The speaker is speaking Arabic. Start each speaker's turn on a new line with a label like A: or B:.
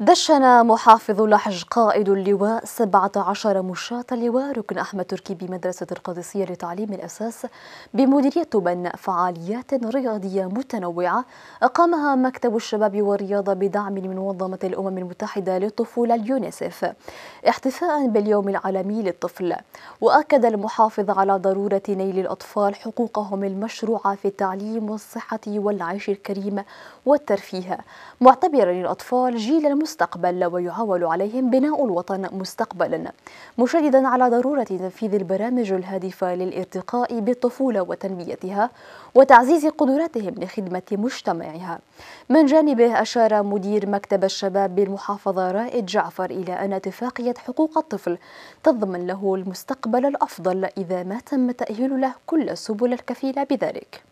A: دشن محافظ لحج قائد اللواء 17 مشاة اللواء ركن أحمد تركي بمدرسة القادسية لتعليم الأساس بمديرية تبن فعاليات رياضية متنوعة. أقامها مكتب الشباب والرياضة بدعم من منظمة الأمم المتحدة للطفولة اليونيسف احتفاء باليوم العالمي للطفل. وأكد المحافظ على ضرورة نيل الأطفال حقوقهم المشروعة في التعليم والصحة والعيش الكريم والترفيه. معتبرا الأطفال جيل المستقبل المستقبل ويعول عليهم بناء الوطن مستقبلا. مشددا على ضرورة تنفيذ البرامج الهادفة للارتقاء بالطفولة وتنميتها وتعزيز قدراتهم لخدمة مجتمعها. من جانبه أشار مدير مكتب الشباب بالمحافظة رائد جعفر إلى أن اتفاقية حقوق الطفل تضمن له المستقبل الأفضل إذا ما تم تأهيل له كل السبل الكفيلة بذلك.